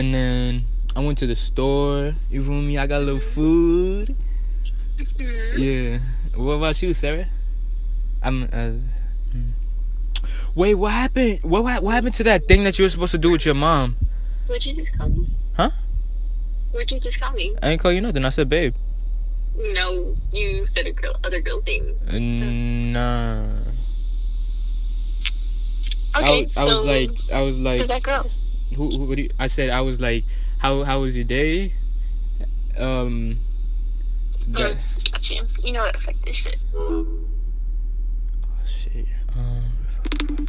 and then I went to the store. You feel me? I got a little food. Yeah. What about you, Sarah? I'm. Uh, mm. Wait, what happened? What what what happened to that thing that you were supposed to do with your mom? What'd you just call me? Huh? What'd you just call me? I didn't call you nothing. I said, babe. No, you said a girl, other girl thing. Uh, Nah. I, Okay, was- I was like, I was like, who's that girl? Who, who, what do you, I said, I was like, how, how was your day? Um, that, Mm, gotcha. You know what? This shit. oh, shit. Um,